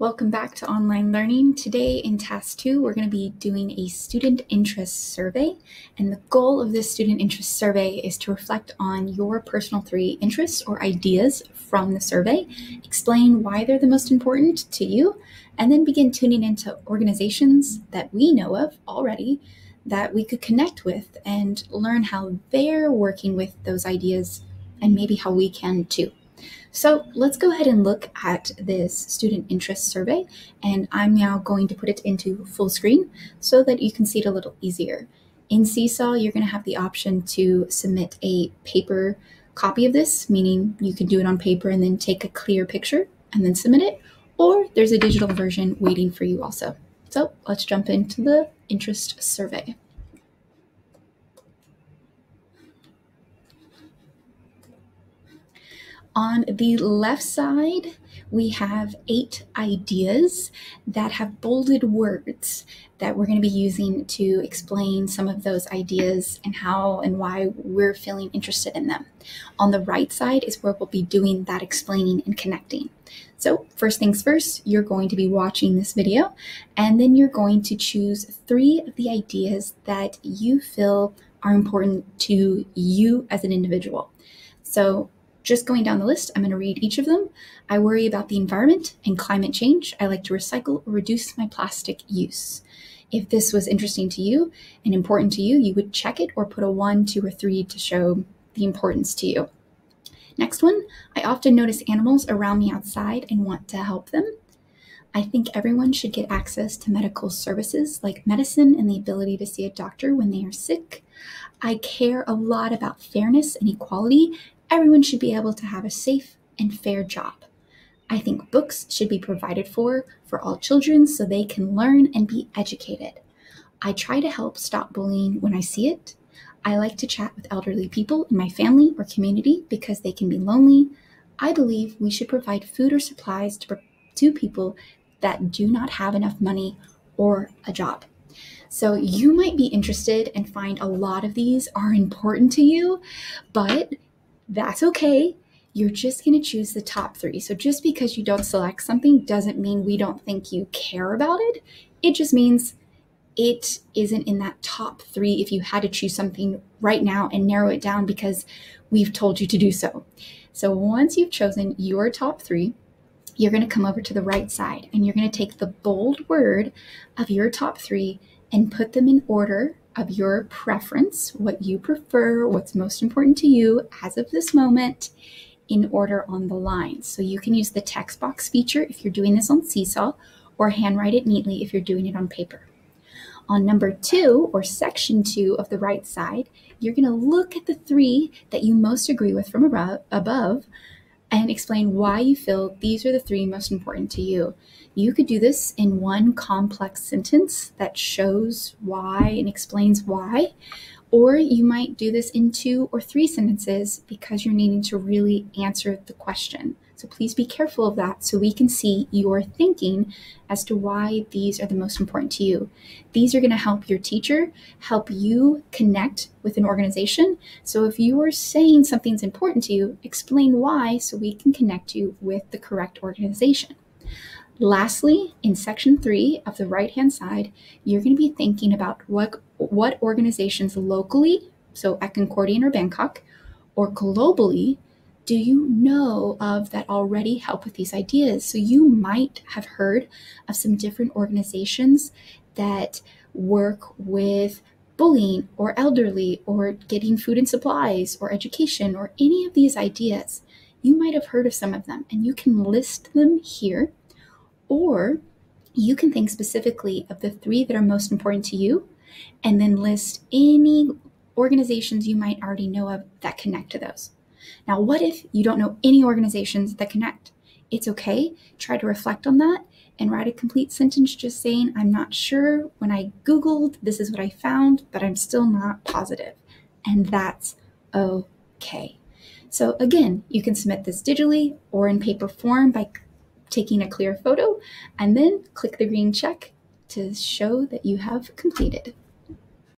Welcome back to online learning. Today in task two, we're going to be doing a student interest survey. And the goal of this student interest survey is to reflect on your personal three interests or ideas from the survey, explain why they're the most important to you, and then begin tuning into organizations that we know of already that we could connect with and learn how they're working with those ideas and maybe how we can too. So let's go ahead and look at this student interest survey. And I'm now going to put it into full screen so that you can see it a little easier. In Seesaw, you're going to have the option to submit a paper copy of this, meaning you can do it on paper and then take a clear picture and then submit it, or there's a digital version waiting for you also. So let's jump into the interest survey. On the left side, we have eight ideas that have bolded words that we're going to be using to explain some of those ideas and how and why we're feeling interested in them. On the right side is where we'll be doing that explaining and connecting. So, first things first, you're going to be watching this video and then you're going to choose three of the ideas that you feel are important to you as an individual. So, just going down the list, I'm going to read each of them. I worry about the environment and climate change. I like to recycle or reduce my plastic use. If this was interesting to you and important to you, you would check it or put a one, two, or three to show the importance to you. Next one, I often notice animals around me outside and want to help them. I think everyone should get access to medical services like medicine and the ability to see a doctor when they are sick. I care a lot about fairness and equality everyone should be able to have a safe and fair job. I think books should be provided for for all children so they can learn and be educated. I try to help stop bullying when I see it. I like to chat with elderly people in my family or community because they can be lonely. I believe we should provide food or supplies to, to people that do not have enough money or a job. So you might be interested and find a lot of these are important to you, but that's okay. You're just going to choose the top three. So just because you don't select something doesn't mean we don't think you care about it. It just means it isn't in that top three if you had to choose something right now and narrow it down because we've told you to do so. So once you've chosen your top three, you're going to come over to the right side and you're going to take the bold word of your top three and put them in order of your preference, what you prefer, what's most important to you as of this moment, in order on the lines. So you can use the text box feature if you're doing this on Seesaw, or handwrite it neatly if you're doing it on paper. On number two, or section two of the right side, you're going to look at the three that you most agree with from above and explain why you feel these are the three most important to you. You could do this in one complex sentence that shows why and explains why, or you might do this in two or three sentences because you're needing to really answer the question. So please be careful of that so we can see your thinking as to why these are the most important to you. These are going to help your teacher help you connect with an organization. So if you are saying something's important to you, explain why so we can connect you with the correct organization. Lastly, in section three of the right hand side, you're going to be thinking about what, what organizations locally, so at Concordian or Bangkok, or globally, do you know of that already help with these ideas? So you might have heard of some different organizations that work with bullying or elderly or getting food and supplies or education or any of these ideas. You might have heard of some of them and you can list them here or you can think specifically of the three that are most important to you and then list any organizations you might already know of that connect to those. Now, what if you don't know any organizations that connect? It's okay. Try to reflect on that and write a complete sentence just saying, I'm not sure. When I Googled, this is what I found, but I'm still not positive. And that's okay. So, again, you can submit this digitally or in paper form by taking a clear photo and then click the green check to show that you have completed.